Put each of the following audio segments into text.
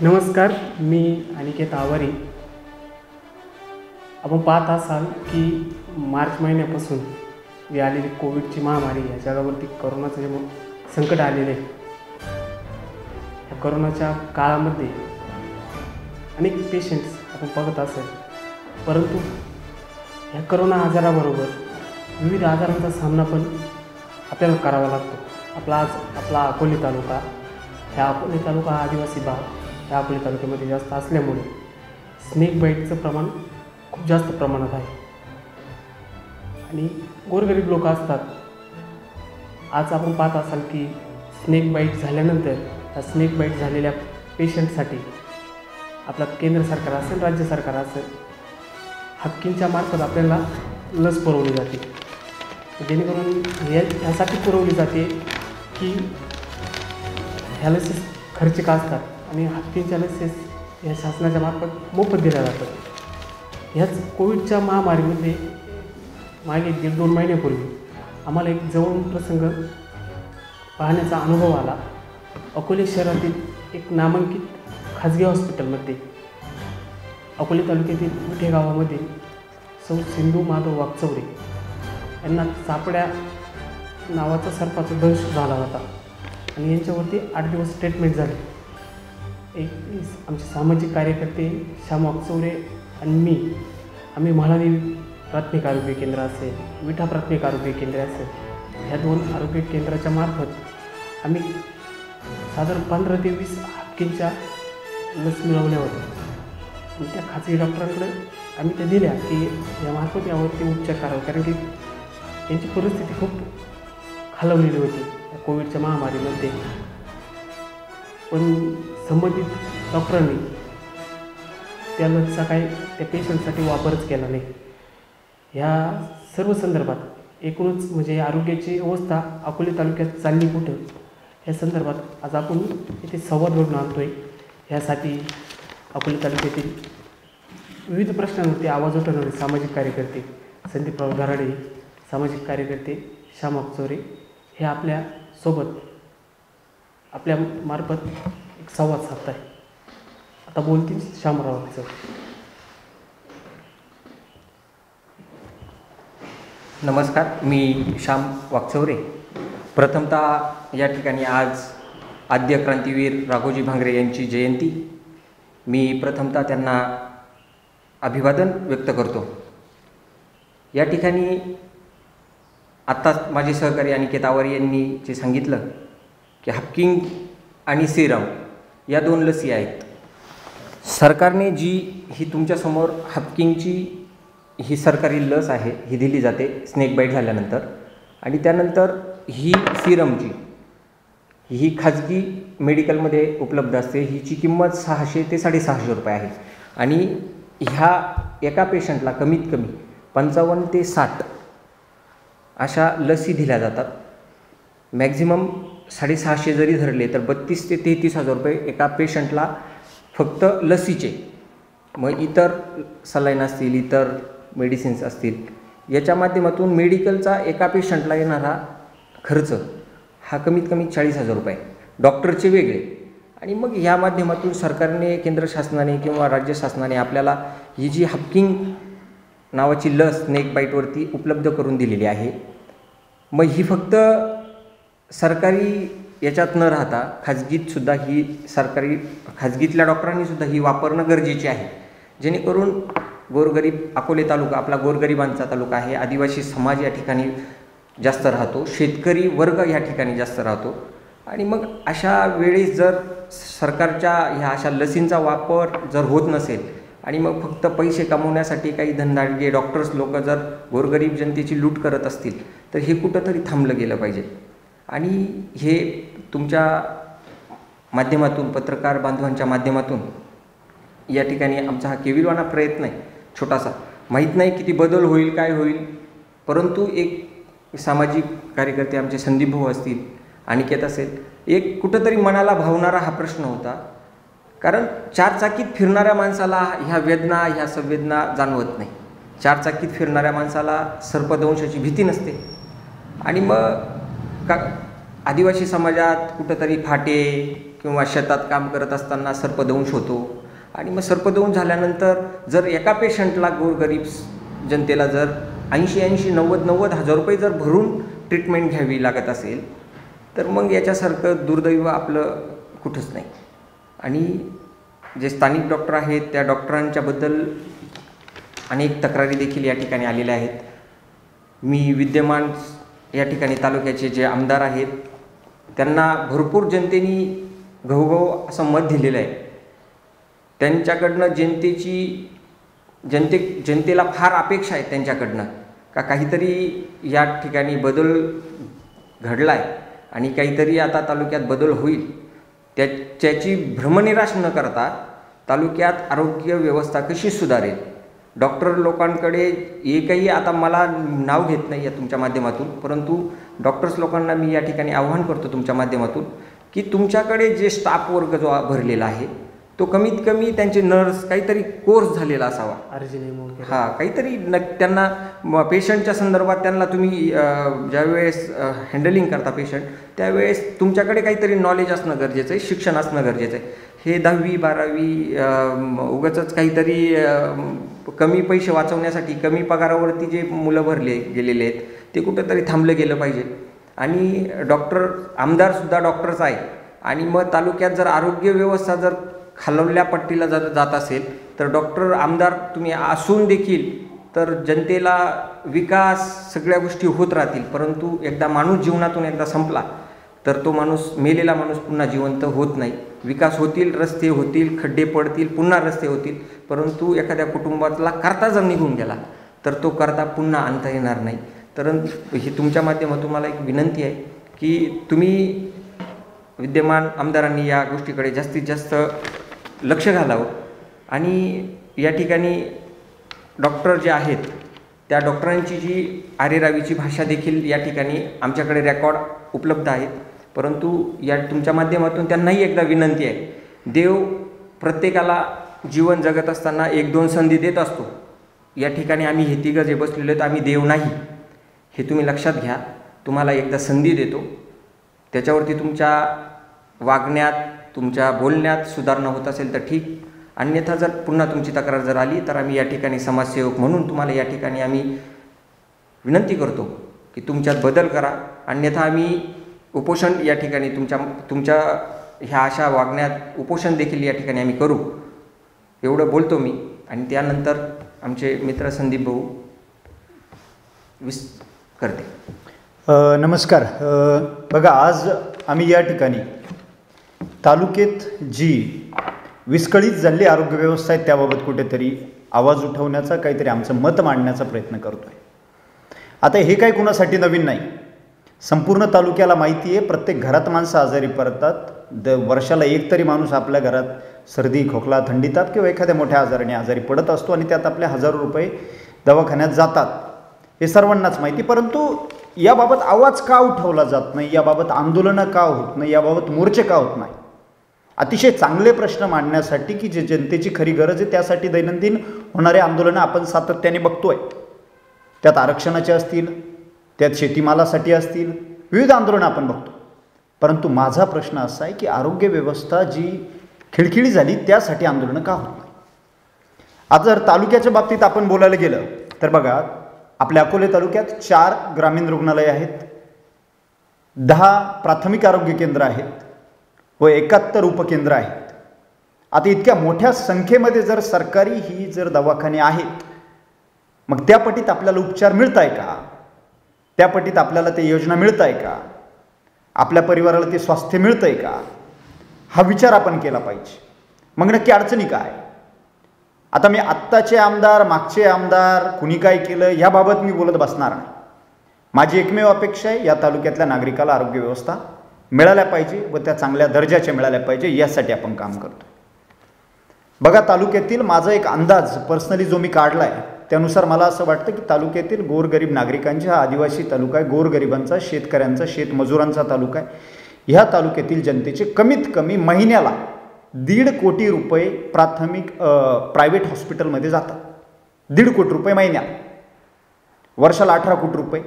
नमस्कार मी अनिकेत आवारी. आपण पाहत असाल की मार्च महिन्यापासून जी आलेली कोविडची महामारी या जगावरती करोनाचं जे संकट आलेले आहे या करोनाच्या काळामध्ये अनेक पेशंट्स आपण बघत असेल. परंतु ह्या करोना आजाराबरोबर विविध आजारांचा सामना पण आपल्याला करावा लागतो. आपला आज आपला अकोले तालुका ह्या अकोले तालुका हा आदिवासी भाग. अकोले तालुक्यामध्ये जास्त असल्यामुळे स्नेक बाईटचं प्रमाण खूप जास्त प्रमाणात आहे. आणि गोरगरीब लोक असतात. आज आपण पाहत असाल की स्नेक बाईट झाल्यानंतर त्या स्नेक बाईट झालेल्या पेशंटसाठी आपलं केंद्र सरकार असेल राज्य सरकार असेल हक्कींच्या मार्फत आपल्याला लस पुरवली जाते. जेणेकरून या ह्यासाठी पुरवली जाते की ह्या लसीस खर्चिक असतात. आणि हत्तींच्या लसीस ह्या शासनाच्या मार्फत मोफत दिल्या जातात. ह्याच कोविडच्या महामारीमध्ये मागे दीड दोन महिन्यापूर्वी आम्हाला एक जवळून प्रसंग पाहण्याचा अनुभव आला. अकोले शहरातील एक नामांकित खाजगी हॉस्पिटलमध्ये. अकोले तालुक्यातील मिठे गावामध्ये सौ सिंधू माधव वागचौरे यांना चापड्या नावाचा सर्पाचा दंश झाला होता. आणि यांच्यावरती आठ दिवस ट्रीटमेंट झाली. एक आमचे सामाजिक कार्यकर्ते श्याम वागचौरे आणि मी आम्ही म्हाळादेवी प्राथमिक आरोग्य केंद्र असेल विठा प्राथमिक आरोग्य केंद्र असेल ह्या दोन आरोग्य केंद्राच्या मार्फत आम्ही साधारण पंधरा ते वीस हापकींच्या लस मिळवल्या होत्या. आणि त्या खाजगी डॉक्टरांकडे आम्ही त्या दिल्या की यामार्फत यावरती उपचार करावं. कारण की त्यांची परिस्थिती खूप खालवलेली होती. कोविडच्या महामारीमध्ये. पण संबंधित डॉक्टरांनी त्या लसचा काही त्या पेशंटसाठी वापरच केला नाही. ह्या सर्व संदर्भात एकूणच म्हणजे आरोग्याची अवस्था अकोले तालुक्यात चालली कुठं या संदर्भात आज आपण इथे संवाद घडून आणतो आहे ह्यासाठी अकोले तालुक्यातील विविध प्रश्नांवरती आवाज उठवणारे सामाजिक कार्यकर्ते संदीपराव घराडे सामाजिक कार्यकर्ते श्याम अक्चोरे हे आपल्यासोबत आपल्या मार्फत संवाद साधताय आहे. आता बोलतील श्यामराव नमस्कार मी श्याम वागचौरे प्रथमतः या ठिकाणी आज आद्य क्रांतीवीर राघोजी भांगरे यांची जयंती. मी प्रथमतः त्यांना अभिवादन व्यक्त करतो. या ठिकाणी आत्ताच माझे सहकारी अनिकेत आवारी यांनी जे सांगितलं की हापकिंग आणि सिरम या दोन लसी आहेत. सरकारने जी ही तुमच्यासमोर हापकिंगची ही सरकारी लस आहे ही दिली जाते स्नेक बाईट झाल्यानंतर. आणि त्यानंतर ही सिरमची ही खाजगी मेडिकलमध्ये उपलब्ध असते हिची किंमत सहाशे ते साडेसहाशे रुपये आहे. आणि ह्या एका पेशंटला कमीत कमी पंचावन्न ते साठ अशा लसी दिल्या जातात. मॅक्झिमम साडेसहाशे जरी धरले तर बत्तीस ते तेहतीस हजार रुपये एका पेशंटला फक्त लसीचे. मग इतर सलाईन असतील इतर मेडिसिन्स असतील याच्या माध्यमातून मेडिकलचा एका पेशंटला येणारा खर्च हा कमीत कमी चाळीस हजार रुपये. डॉक्टरचे वेगळे. आणि मग या माध्यमातून सरकारने केंद्र शासनाने किंवा राज्य शासनाने आपल्याला ही जी हपकिंग नावाची लस नेक बाईटवरती उपलब्ध करून दिलेली आहे मग ही फक्त सरकारी याच्यात न राहता खाजगीतसुद्धा ही सरकारी खाजगीतल्या डॉक्टरांनीसुद्धा ही वापरणं गरजेचे आहे. जेणेकरून गोरगरीब अकोले तालुका आपला गोरगरिबांचा तालुका आहे आदिवासी समाज या ठिकाणी जास्त राहतो शेतकरी वर्ग या ठिकाणी जास्त राहतो. आणि मग अशा वेळेस जर सरकारच्या ह्या अशा लसींचा वापर जर होत नसेल आणि मग फक्त पैसे कमवण्यासाठी काही धंदाडगे डॉक्टर्स लोक जर गोरगरीब जनतेची लूट करत असतील तर हे कुठंतरी थांबलं गेलं पाहिजे. आणि हे तुमच्या माध्यमातून पत्रकार बांधवांच्या माध्यमातून या ठिकाणी आमचा हा केविलवाना प्रयत्न आहे छोटासा. माहीत नाही किती बदल होईल काय होईल परंतु एक सामाजिक कार्यकर्ते आमचे संदीप भाऊ असतील अनिकेत असेल एक कुठंतरी मनाला भावणारा हा प्रश्न होता. कारण चारचाकीत फिरणाऱ्या माणसाला ह्या वेदना ह्या संवेदना जाणवत नाही. चारचाकीत फिरणाऱ्या माणसाला सर्पदंशाची भीती नसते. आणि मग का आदिवासी समाजात कुठंतरी फाटे किंवा शेतात काम करत असताना सर्पदंश होतो. आणि मग सर्पदंश झाल्यानंतर जर एका पेशंटला गोरगरीब जनतेला जर ऐंशी ऐंशी नव्वद नव्वद हजार रुपये जर भरून ट्रीटमेंट घ्यावी लागत असेल तर मग याच्यासारखं दुर्दैव आपलं कुठंच नाही. आणि जे स्थानिक डॉक्टर आहेत त्या डॉक्टरांच्याबद्दल अनेक तक्रारी देखील या ठिकाणी आलेल्या आहेत. मी विद्यमान या ठिकाणी तालुक्याचे जे आमदार आहेत त्यांना भरपूर जनतेनी घवघव असं मत दिलेलं आहे. त्यांच्याकडनं जनतेची जनते जनतेला फार अपेक्षा आहे त्यांच्याकडनं का काहीतरी या ठिकाणी बदल घडला आहे आणि काहीतरी आता तालुक्यात बदल होईल. त्याच्याची भ्रमनिराश न करता तालुक्यात आरोग्य व्यवस्था कशी सुधारेल? डॉक्टर लोकांकडे एकही आता मला नाव घेत नाही आहे तुमच्या माध्यमातून परंतु डॉक्टर्स लोकांना मी या ठिकाणी आव्हान करतो तुमच्या माध्यमातून की तुमच्याकडे जे स्टाफ वर्ग जो भरलेला आहे तो कमीत कमी त्यांचे नर्स काहीतरी कोर्स झालेला असावा. हा काहीतरी न त्यांना म- पेशंटच्या संदर्भात त्यांना तुम्ही ज्यावेळेस हँडलिंग करता पेशंट त्यावेळेस तुमच्याकडे काहीतरी नॉलेज असणं गरजेचं आहे शिक्षण असणं गरजेचं आहे. हे दहावी बारावी अ, उगाचच काहीतरी कमी पैसे वाचवण्यासाठी कमी पगारावरती जे मुलं भरले गेलेले आहेत ते कुठंतरी थांबलं गेलं पाहिजे. आणि डॉक्टर आमदारसुद्धा डॉक्टरच आहे. आणि मग तालुक्यात जर आरोग्य व्यवस्था जर खालवल्या पट्टीला जर जात असेल तर डॉक्टर आमदार तुम्ही असून देखील तर जनतेला विकास सगळ्या गोष्टी होत राहतील. परंतु एकदा माणूस जीवनातून एकदा संपला तर तो माणूस मेलेला माणूस पुन्हा जिवंत होत नाही. विकास होतील रस्ते होतील खड्डे पडतील पुन्हा रस्ते होतील परंतु एखाद्या कुटुंबातला करता जर निघून गेला तर तो करता पुन्हा आणता येणार नाही. तर ही तुमच्या माध्यमातून मला एक विनंती आहे की तुम्ही विद्यमान आमदारांनी या गोष्टीकडे जास्तीत जास्त लक्ष घालावं आणि या ठिकाणी डॉक्टर जे आहेत त्या डॉक्टरांची जी आरेरावीची भाषा देखील या ठिकाणी आमच्याकडे रेकॉर्ड उपलब्ध आहेत. परंतु या तुमच्या माध्यमातून त्यांनाही एकदा विनंती आहे देव प्रत्येकाला जीवन जगत असताना एक दोन संधी देत असतो. या ठिकाणी आम्ही हे तिघं जे बसलेलो आहेत आम्ही देव नाही. हे तुम्ही लक्षात घ्या. तुम्हाला एकदा संधी देतो. त्याच्यावरती तुमच्या वागण्यात तुमच्या बोलण्यात सुधारणा होत असेल तर ठीक. अन्यथा जर पुन्हा तुमची तक्रार जर आली तर आम्ही या ठिकाणी समाजसेवक म्हणून तुम्हाला या ठिकाणी आम्ही विनंती करतो की तुमच्यात बदल करा. अन्यथा आम्ही उपोषण या ठिकाणी तुमच्या तुमच्या ह्या अशा वागण्यात उपोषण देखील या ठिकाणी आम्ही करू. एवढं बोलतो मी. आणि त्यानंतर आमचे मित्र संदीप भाऊ विस करते. नमस्कार. बघा आज आम्ही या ठिकाणी तालुक्यात जी विस्कळीत झालेली आरोग्य व्यवस्था आहे त्याबाबत कुठेतरी आवाज उठवण्याचा काहीतरी आमचं मत मांडण्याचा प्रयत्न करतो आहे आता हे काही कुणासाठी नवीन नाही. संपूर्ण तालुक्याला माहिती आहे प्रत्येक घरात माणसं आजारी पडतात. द वर्षाला एक तरी माणूस आपल्या घरात सर्दी खोकला थंडीतात किंवा एखाद्या मोठ्या आजाराने आजारी पडत असतो आणि त्यात आपले हजारो रुपये दवाखान्यात जातात. हे सर्वांनाच माहिती परंतु याबाबत आवाज का उठवला जात नाही? याबाबत आंदोलनं का होत नाही? याबाबत मोर्चे का होत नाही? अतिशय चांगले प्रश्न मांडण्यासाठी की जे जनतेची खरी गरज आहे त्यासाठी दैनंदिन होणारे आंदोलनं आपण सातत्याने बघतोय. त्यात आरक्षणाचे असतील त्यात शेतीमालासाठी असतील विविध आंदोलनं आपण बघतो. परंतु माझा प्रश्न असा आहे की आरोग्य व्यवस्था जी खिळखिळी झाली त्यासाठी आंदोलनं का होत नाही? आता जर तालुक्याच्या बाबतीत आपण बोलायला गेलं तर बघा आपल्या अकोले तालुक्यात चार ग्रामीण रुग्णालय आहेत दहा प्राथमिक आरोग्य केंद्र आहेत व एकाहत्तर उपकेंद्र आहेत. आता इतक्या मोठ्या संख्येमध्ये जर सरकारी ही जर दवाखाने आहेत मग त्या पटीत आपल्याला उपचार मिळत आहे का? त्या पटीत आपल्याला ते योजना मिळत आहे का? आपल्या परिवाराला ते स्वास्थ्य मिळतं आहे का? हा विचार आपण केला पाहिजे. मग नक्की अडचणी काय? आता मी आत्ताचे आमदार मागचे आमदार कुणी काय केलं याबाबत मी बोलत बसणार नाही. माझी एकमेव अपेक्षा आहे या तालुक्यातल्या नागरिकाला आरोग्य व्यवस्था मिळाल्या पाहिजे व त्या चांगल्या दर्जाच्या मिळाल्या पाहिजे यासाठी आपण काम करतो बघा तालुक्यातील माझा एक अंदाज पर्सनली जो मी काढला आहे त्यानुसार मला असं वाटतं की तालुक्यातील गोरगरीब नागरिकांचे हा आदिवासी तालुका आहे. गोरगरिबांचा शेतकऱ्यांचा शेतमजुरांचा तालुका आहे. ह्या तालुक्यातील जनतेचे कमीत कमी महिन्याला दीड कोटी रुपये प्राथमिक प्रायव्हेट हॉस्पिटलमध्ये जातात. दीड कोटी रुपये महिन्याला. वर्षाला अठरा कोटी रुपये.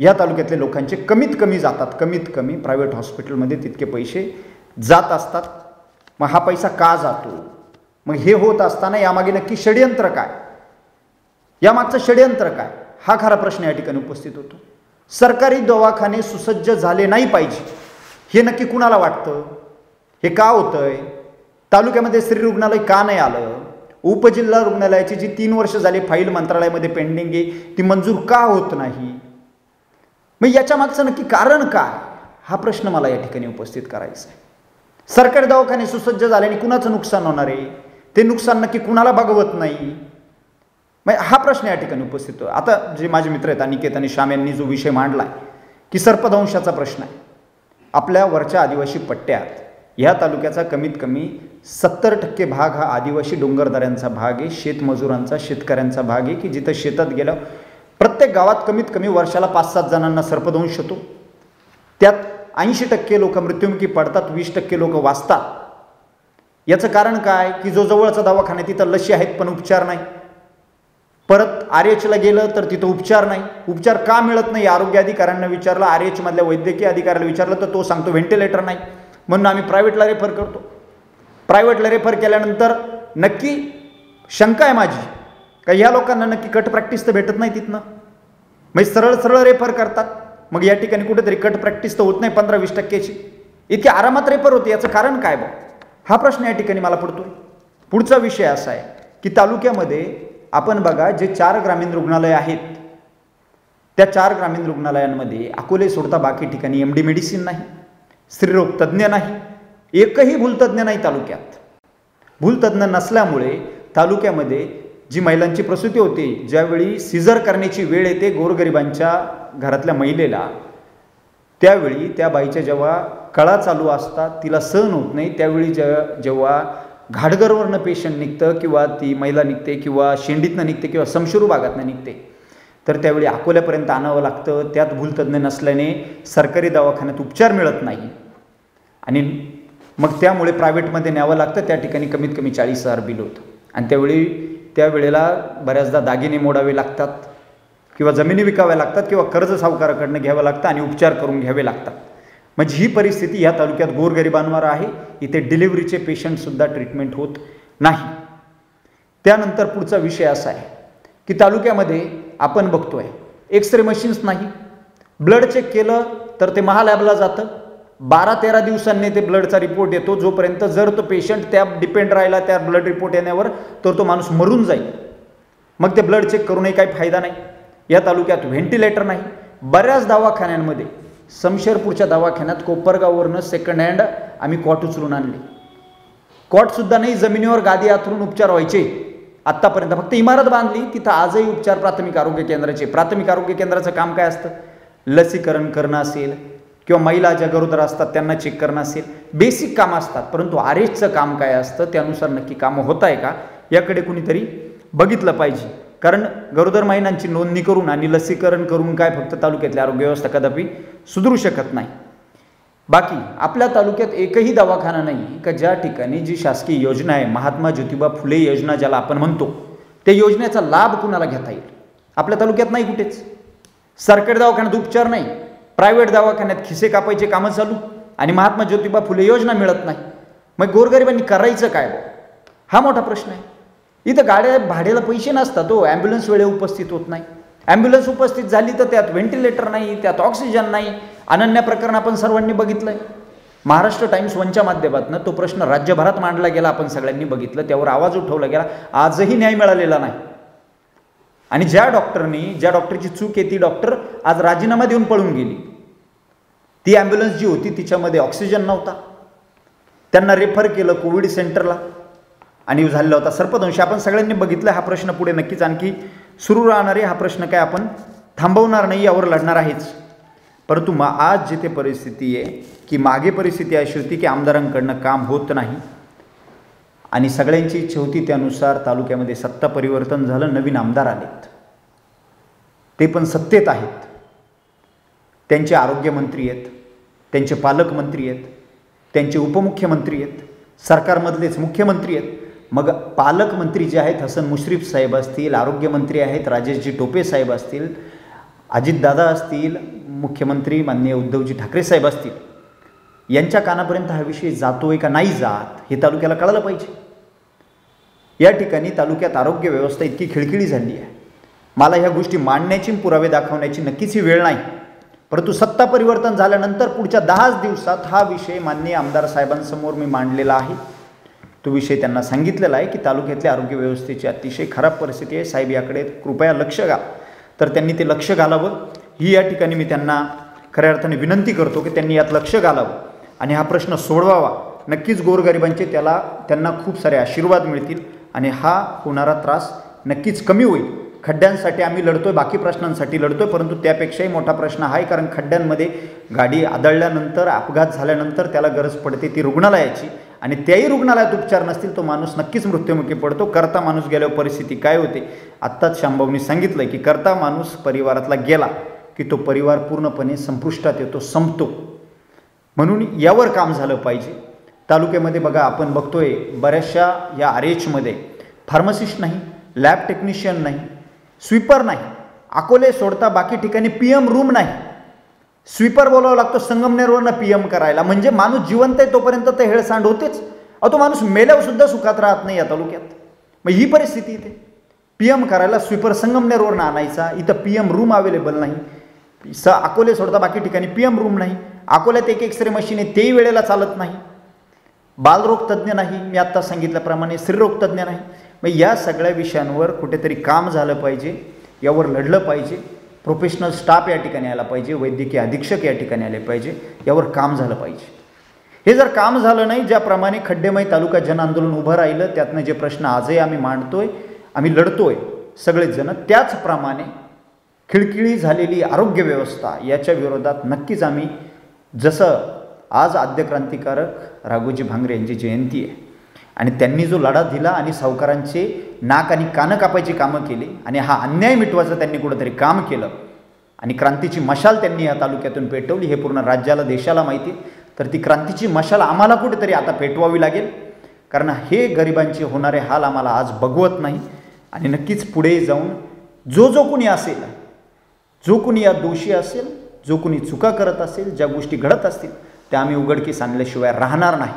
या तालुक्यातल्या लोकांचे कमीत कमी जातात. कमीत कमी प्रायव्हेट हॉस्पिटलमध्ये तितके पैसे जात असतात. मग हा पैसा का जातो? मग हे होत असताना यामागे नक्की षडयंत्र काय? यामागचं षडयंत्र काय? हा खरा प्रश्न या ठिकाणी उपस्थित होतो. सरकारी दवाखाने सुसज्ज झाले नाही पाहिजे. हे नक्की कुणाला वाटतं? हे का होतंय? तालुक्यामध्ये स्त्री रुग्णालय का नाही आलं? उपजिल्हा रुग्णालयाची जी तीन वर्ष झाली फाईल मंत्रालयामध्ये पेंडिंग आहे ती मंजूर का होत नाही? मग याच्या मागचं नक्की कारण काय? हा प्रश्न मला या ठिकाणी उपस्थित करायचा आहे. सरकारी दवाखाने सुसज्ज झाल्याने कुणाचं नुकसान होणार आहे? ते नुकसान नक्की कुणाला बघवत नाही? मग हा प्रश्न या ठिकाणी उपस्थित होतो. आता जे माझे मित्र आहेत अनिकेत आणि श्याम यांनी जो विषय मांडला आहे की सर्पदंशाचा प्रश्न आहे. आपल्या वरच्या आदिवासी पट्ट्यात ह्या तालुक्याचा कमीत कमी सत्तर टक्के भाग हा आदिवासी डोंगरदऱ्यांचा भाग आहे शेतमजुरांचा शेतकऱ्यांचा भाग आहे की जिथं शेतात गेलं प्रत्येक गावात कमीत कमी वर्षाला पाच सात जणांना सर्पदंश होतो. त्यात ऐंशी टक्के लोक मृत्युमुखी पडतात वीस टक्के लोक वाचतात. याचं कारण काय? की जो जवळचा दवाखाना आहे तिथं लशी आहेत पण उपचार नाही. परत आर एचला गेलं तर तिथं उपचार नाही. उपचार का मिळत नाही? आरोग्य अधिकाऱ्यांना विचारलं आर एचमधल्या वैद्यकीय अधिकाऱ्याला विचारलं तर तो सांगतो व्हेंटिलेटर नाही. म्हणून आम्ही प्रायव्हेटला रेफर करतो. प्रायव्हेटला रेफर केल्यानंतर नक्की शंका आहे माझी. का ह्या लोकांना नक्की कट प्रॅक्टिस तर भेटत नाही तिथनं. म्हणजे सरळ सरळ रेफर करतात. मग या ठिकाणी कुठेतरी कट प्रॅक्टिस तर होत नाही पंधरा वीस टक्क्याची इतकी आरामात रेफर होते. याचं कारण काय बा हा प्रश्न या ठिकाणी मला पडतो पुढचा विषय असा आहे की तालुक्यामध्ये आपण बघा जे चार ग्रामीण रुग्णालय आहेत त्या चार ग्रामीण रुग्णालयांमध्ये अकोले सोडता बाकी ठिकाणी एम डी मेडिसिन नाही स्त्रीरोग तज्ज्ञ नाही एकही भूलतज्ञ नाही तालुक्यात. भूलतज्ञ नसल्यामुळे तालुक्यामध्ये जी महिलांची प्रसूती होते ज्यावेळी सिझर करण्याची वेळ येते गोरगरिबांच्या घरातल्या महिलेला त्यावेळी त्या बाईच्या जेव्हा कळा चालू असतात तिला सहन होत नाही त्यावेळी जे जेव्हा घाटघरवरनं पेशंट निघतं किंवा ती महिला निघते किंवा शेंडीतनं निघते किंवा समशुरू भागातनं निघते. तर त्यावेळी अकोल्यापर्यंत आणावं लागतं. त्यात भूलतज्ञ नसल्याने सरकारी दवाखान्यात उपचार मिळत नाही. आणि मग त्यामुळे प्रायव्हेटमध्ये न्यावं लागतं. त्या ठिकाणी कमीत कमी चाळीस हजार बिल होतं. आणि त्यावेळी त्यावेळेला बऱ्याचदा दागिने मोडावे लागतात किंवा जमिनी विकाव्या लागतात किंवा कर्ज सावकाराकडनं घ्यावं लागतं आणि उपचार करून घ्यावे लागतात. म्हणजे ही परिस्थिती या तालुक्यात गोरगरिबांवर आहे. इथे डिलिव्हरीचे पेशंटसुद्धा ट्रीटमेंट होत नाही. त्यानंतर पुढचा विषय असा आहे की तालुक्यामध्ये आपण बघतोय एक्सरे मशीन्स नाही. ब्लड चेक केलं तर ते महालॅबला जातं. बारा तेरा दिवसांनी ते ब्लडचा रिपोर्ट येतो. जोपर्यंत जर तो पेशंट त्या डिपेंड राहिला त्या ब्लड रिपोर्ट येण्यावर तर तो माणूस मरून जाईल. मग ते ब्लड चेक करूनही काही फायदा नाही. या तालुक्यात व्हेंटिलेटर नाही. बऱ्याच दवाखान्यांमध्ये समशेरपूरच्या दवाखान्यात कोपरगाववरनं सेकंड हँड आम्ही कॉट उचलून आणली. कॉटसुद्धा नाही जमिनीवर गादी आथरून उपचार व्हायचे. आत्तापर्यंत फक्त इमारत बांधली तिथं आजही उपचार प्राथमिक आरोग्य केंद्राचे. प्राथमिक आरोग्य केंद्राचं काम काय असतं? लसीकरण करणं असेल किंवा महिला ज्या गरोदर असतात त्यांना चेक करणं असेल. बेसिक कामं असतात परंतु आर एचचं काम काय असतं त्यानुसार नक्की कामं होत आहे का? याकडे कुणीतरी बघितलं पाहिजे. कारण गरोदर महिलांची नोंदणी करून आणि लसीकरण करून काय फक्त तालुक्यातली आरोग्य व्यवस्था कदापि सुधरू शकत नाही. बाकी आपल्या तालुक्यात एकही दवाखाना नाही का ज्या ठिकाणी जी शासकीय योजना आहे महात्मा ज्योतिबा फुले योजना ज्याला आपण म्हणतो त्या योजनेचा लाभ कुणाला घेता येईल? आपल्या तालुक्यात नाही कुठेच. सरकारी दवाखान्यात उपचार नाही प्रायव्हेट दवाखान्यात खिसे कापायचे कामं चालू आणि महात्मा ज्योतिबा फुले योजना मिळत नाही. मग गोरगरिबांनी करायचं काय? हा मोठा प्रश्न आहे. इथं गाड्या भाड्याला पैसे नसतात हो ॲम्ब्युलन्स वेळे उपस्थित होत नाही. ॲम्ब्युलन्स उपस्थित झाली तर त्यात व्हेंटिलेटर नाही त्यात ऑक्सिजन नाही. अनन्य प्रकरण आपण सर्वांनी बघितलं आहे महाराष्ट्र टाइम्स वनच्या माध्यमातून तो प्रश्न राज्यभरात मांडला गेला आपण सगळ्यांनी बघितलं त्यावर आवाज उठवला गेला. आजही न्याय मिळालेला नाही. आणि ज्या डॉक्टरनी ज्या डॉक्टरची चूक आहे ती डॉक्टर आज राजीनामा देऊन पळून गेली. ती ॲम्ब्युलन्स जी होती तिच्यामध्ये ऑक्सिजन नव्हता. त्यांना रेफर केलं कोविड सेंटरला आणि झालेला होता सर्पदंश. आपण सगळ्यांनी बघितलं हा प्रश्न पुढे नक्कीच आणखी सुरू राहणार आहे हा प्रश्न काय आपण थांबवणार नाही यावर लढणार आहेच. परंतु मग आज जिथे परिस्थिती आहे की मागे परिस्थिती अशी होती की आमदारांकडनं काम होत नाही. आणि सगळ्यांची इच्छा होती त्यानुसार तालुक्यामध्ये सत्ता परिवर्तन झालं नवीन आमदार आलेत. ते पण सत्तेत आहेत. त्यांचे आरोग्यमंत्री आहेत त्यांचे पालकमंत्री आहेत त्यांचे उपमुख्यमंत्री आहेत सरकारमधलेच मुख्यमंत्री आहेत. मग पालकमंत्री जे आहेत हसन मुश्रीफ साहेब असतील आरोग्यमंत्री आहेत राजेशजी टोपे साहेब असतील अजितदादा असतील मुख्यमंत्री माननीय उद्धवजी ठाकरे साहेब असतील यांच्या कानापर्यंत हा विषय जातोय का नाही जात हे तालुक्याला कळालं पाहिजे. या ठिकाणी तालुक्यात आरोग्य व्यवस्था इतकी खिळखिळी झाली आहे. मला ह्या गोष्टी मांडण्याची पुरावे दाखवण्याची नक्कीच ही वेळ नाही. परंतु सत्ता परिवर्तन झाल्यानंतर पुढच्या दहाच दिवसात हा विषय माननीय आमदार साहेबांसमोर मी मांडलेला आहे. तो विषय त्यांना सांगितलेला आहे की तालुक्यातल्या आरोग्य व्यवस्थेची अतिशय खराब परिस्थिती आहे. साहेब याकडे कृपया लक्ष घाल. तर त्यांनी ते लक्ष घालावं. ही या ठिकाणी मी त्यांना खऱ्या अर्थाने विनंती करतो की त्यांनी यात लक्ष घालावं आणि हा प्रश्न सोडवावा. नक्कीच गोरगरिबांचे त्याला त्यांना खूप सारे आशीर्वाद मिळतील आणि हा होणारा त्रास नक्कीच कमी होईल. खड्ड्यांसाठी आम्ही लढतोय बाकी प्रश्नांसाठी लढतोय परंतु त्यापेक्षाही मोठा प्रश्न आहे कारण खड्ड्यांमध्ये गाडी आदळल्यानंतर अपघात झाल्यानंतर त्याला गरज पडते ती रुग्णालयाची. आणि त्याही रुग्णालयात उपचार नसतील तो माणूस नक्कीच मृत्युमुखी पडतो. करता माणूस गेल्यावर परिस्थिती काय होते? आत्ताच शांभाऊनी सांगितलं की करता माणूस परिवारातला गेला की तो परिवार पूर्णपणे संपुष्टात येतो संपतो. म्हणून यावर काम झालं पाहिजे. तालुक्यामध्ये बघा आपण बघतोय बऱ्याचशा या आर एचमध्ये फार्मसिस्ट नाही लॅब टेक्निशियन नाही स्वीपर नाही अकोले सोडता बाकी ठिकाणी पी एम रूम नाही. स्वीपर बोलावं लागतो संगमनेरवरनं पी एम करायला. म्हणजे माणूस जिवंत आहे तोपर्यंत ते हेळसांड होतेच. अहो तो माणूस मेल्यावर सुद्धा सुखात राहत नाही या तालुक्यात. मग ही परिस्थिती इथे. पी एम करायला स्वीपर संगमनेरवरनं आणायचा. इथं पी एम रूम अवेलेबल नाही. स अकोले सोडता बाकी ठिकाणी पी एम रूम नाही. अकोल्यात एक एक्सरे मशीन आहे तेही वेळेला चालत नाही. बालरोग तज्ज्ञ नाही मी आत्ता सांगितल्याप्रमाणे स्त्रीरोग तज्ज्ञ नाही. मग या सगळ्या विषयांवर कुठेतरी काम झालं पाहिजे यावर लढलं पाहिजे. प्रोफेशनल स्टाफ या ठिकाणी आला पाहिजे वैद्यकीय अधीक्षक या ठिकाणी आले पाहिजे यावर काम झालं पाहिजे. हे जर काम झालं नाही ज्याप्रमाणे खड्डेमय तालुका जन आंदोलन उभं राहिलं त्यातनं जे प्रश्न आजही आम्ही मांडतोय आम्ही लढतोय सगळेजण त्याचप्रमाणे खिळखिळी झालेली आरोग्य व्यवस्था याच्या विरोधात नक्कीच आम्ही जसं आज आद्यक्रांतिकारक राघोजी भांगरे यांची जयंती आहे आणि त्यांनी जो लढा दिला आणि सावकारांचे नाक आणि कानं कापायची कामं केली आणि हा अन्याय मिटवायचं त्यांनी कुठंतरी काम केलं आणि क्रांतीची मशाल त्यांनी या तालुक्यातून पेटवली हे पूर्ण राज्याला देशाला माहिती तर ती क्रांतीची मशाल आम्हाला कुठेतरी आता पेटवावी लागेल. कारण हे गरिबांचे होणारे हाल आम्हाला आज बघवत नाही. आणि नक्कीच पुढे जाऊन जो जो कुणी असेल जो कुणी या दोषी असेल जो कुणी चुका करत असेल ज्या गोष्टी घडत असतील त्या आम्ही उघडकीस आणल्याशिवाय राहणार नाही.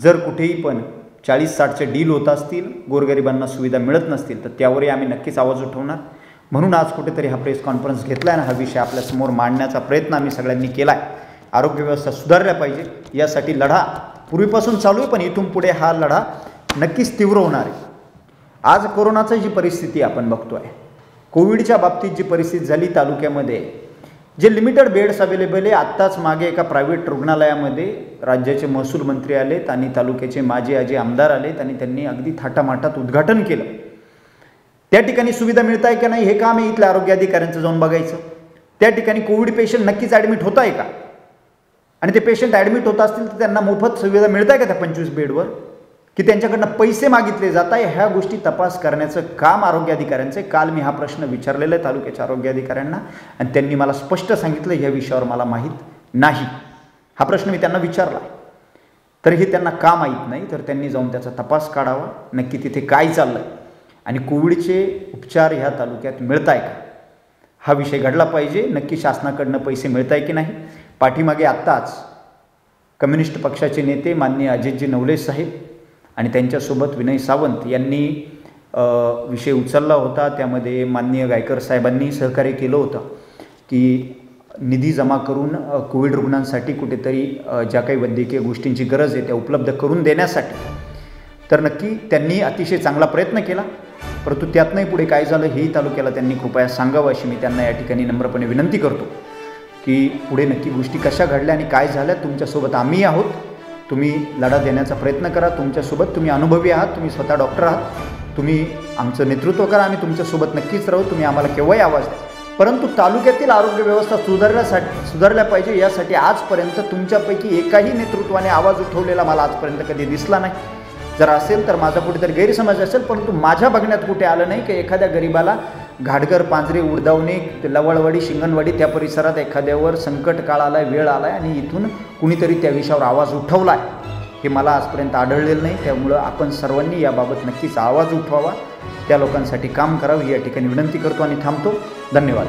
जर कुठेही पण चाळीस साठचे डील होत असतील गोरगरिबांना सुविधा मिळत नसतील तर त्यावरही आम्ही नक्कीच आवाज उठवणार. म्हणून आज कुठेतरी हा प्रेस कॉन्फरन्स घेतला आहे आणि हा विषय आपल्यासमोर मांडण्याचा प्रयत्न आम्ही सगळ्यांनी केला आहे आरोग्य व्यवस्था सुधारल्या पाहिजे यासाठी लढा पूर्वीपासून चालू आहे पण इथून पुढे हा लढा नक्कीच तीव्र होणार आहे. आज कोरोनाचं जी परिस्थिती आपण बघतो आहे कोविडच्या बाबतीत जी परिस्थिती झाली तालुक्यामध्ये जे लिमिटेड बेड्स अवेलेबल आहे आत्ताच मागे एका प्रायव्हेट रुग्णालयामध्ये राज्याचे महसूल मंत्री आलेत आणि तालुक्याचे माजी आजी आमदार आलेत आणि त्यांनी अगदी थाटामाटात उद्घाटन केलं. त्या ठिकाणी सुविधा मिळत आहे का नाही हे काम आहे इथल्या आरोग्य अधिकाऱ्यांचं जाऊन बघायचं. त्या ठिकाणी कोविड पेशंट नक्कीच ॲडमिट होत आहे का? आणि ते पेशंट ॲडमिट होत असतील तर त्यांना मोफत सुविधा मिळत आहे का त्या पंचवीस बेडवर की त्यांच्याकडनं पैसे मागितले जात आहे ह्या गोष्टी तपास करण्याचं काम आरोग्य अधिकाऱ्यांचं आहे काल मी हा प्रश्न विचारलेला आहे तालुक्याच्या आरोग्य अधिकाऱ्यांना आणि त्यांनी मला स्पष्ट सांगितलं ह्या विषयावर मला माहीत नाही. हा प्रश्न मी त्यांना विचारला. तर हे त्यांना का माहीत नाही तर त्यांनी जाऊन त्याचा तपास काढावा. नक्की तिथे काय चाललं आहे आणि कोविडचे उपचार ह्या तालुक्यात मिळत आहे का? हा विषय घडला पाहिजे. नक्की शासनाकडनं पैसे मिळत आहे की नाही? पाठीमागे आत्ताच कम्युनिस्ट पक्षाचे नेते माननीय अजितजी नवले साहेब आणि त्यांच्यासोबत विनय सावंत यांनी विषय उचलला होता. त्यामध्ये माननीय गायकर साहेबांनी सहकार्य केलं होतं की निधी जमा करून कोविड रुग्णांसाठी कुठेतरी ज्या काही वैद्यकीय गोष्टींची गरज आहे त्या उपलब्ध करून देण्यासाठी. तर नक्की त्यांनी अतिशय चांगला प्रयत्न केला. परंतु त्यातनंही पुढे काय झालं हेही तालुक्याला त्यांनी कृपया सांगावं अशी मी त्यांना या ठिकाणी नम्रपणे विनंती करतो की पुढे नक्की गोष्टी कशा घडल्या आणि काय झाल्या तुमच्यासोबत आम्ही आहोत. तुम्ही लढा देण्याचा प्रयत्न करा. तुमच्यासोबत तुम्ही अनुभवी आहात. तुम्ही स्वतः डॉक्टर आहात. तुम्ही आमचं नेतृत्व करा आम्ही तुमच्यासोबत नक्कीच राहू. तुम्ही आम्हाला केव्हाही आवाज द्या. परंतु तालुक्यातील आरोग्य व्यवस्था सुधारण्यासाठी सुधारल्या पाहिजे. यासाठी आजपर्यंत तुमच्यापैकी एकाही नेतृत्वाने आवाज उठवलेला मला आजपर्यंत कधी दिसला नाही. जर असेल तर माझा कुठेतरी गैरसमज असेल. परंतु माझ्या बघण्यात कुठे आलं नाही की एखाद्या गरीबाला घाटघर पांजरी उडदावणे लवळवाडी शिंगणवाडी त्या परिसरात एखाद्यावर संकट काळ आला आहे वेळ आलाय आणि इथून कुणीतरी त्या विषयावर आवाज उठवला आहे हे मला आजपर्यंत आढळलेलं नाही. त्यामुळं आपण सर्वांनी याबाबत नक्कीच आवाज उठवावा. त्या लोकांसाठी काम करावं. ही या ठिकाणी विनंती करतो आणि थांबतो. धन्यवाद.